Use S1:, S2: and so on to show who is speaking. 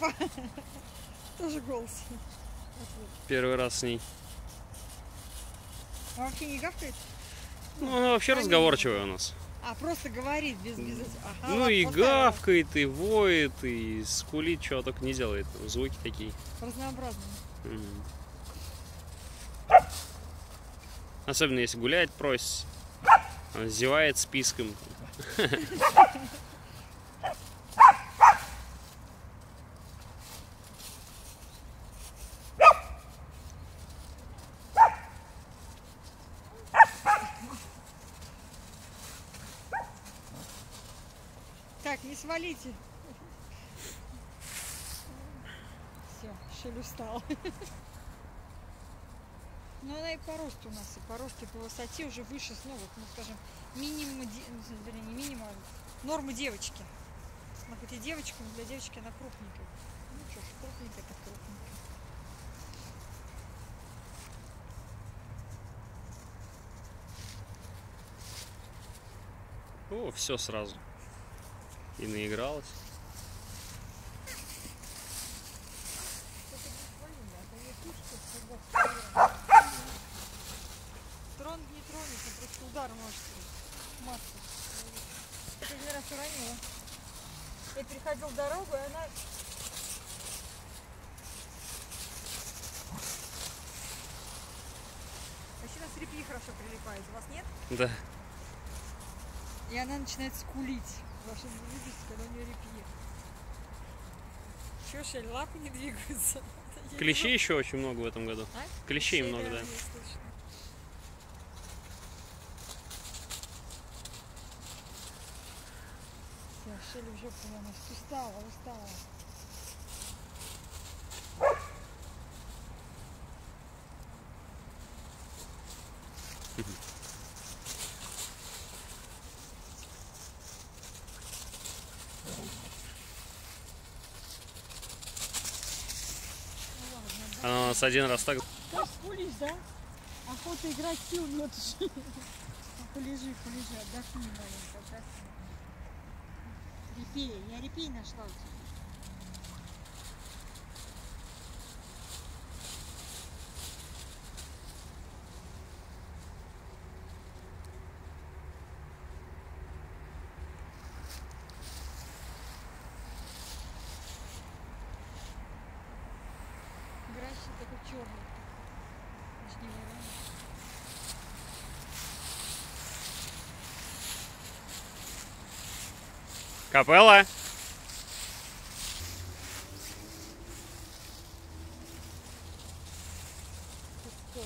S1: папа. Тоже голос.
S2: Первый раз с ней.
S1: А вообще не гавкает?
S2: Ну, она вообще
S1: Понятно.
S2: разговорчивая у нас.
S1: А, просто говорит без... без... Ага,
S2: ну и гавкает, и воет, и скулит, чего только не делает. Звуки такие.
S1: Разнообразно.
S2: Мгм. Особенно если гуляет, просит. Он зевает списком.
S1: не свалите. Все, Шель устал. Ну, она и по росту у нас, и по росту, и по высоте уже выше, ну, вот, ну, скажем, минимум, ну, вернее, не минимум, а нормы девочки. Она хоть девочка, но для девочки она крупненькая. Ну, что ж, крупненькая, так крупненькая.
S2: О, все сразу. И наигралась.
S1: Трон не тронется, просто удар может. Массу. Я один раз уронила. Я переходил дорогу, и она... Вообще на репьи хорошо прилипает, у вас нет?
S2: Да.
S1: И она начинает скулить. Ваши видите, когда у нее репьи. Чё, Шель, лапы не двигаются? Я
S2: Клещей еще очень много в этом году.
S1: А?
S2: Клещей много, да.
S1: я Шелли в жопу она устала, устала. Ну ладно, да.
S2: Она у нас один раз так...
S1: Ты скулишь, да? Охота играть сил нет уже. Полежи, полежи, отдохни маленько. Репей, я репей нашла у тебя. График такой черный. Даже не вороненый.
S2: Капелла!
S1: Всё,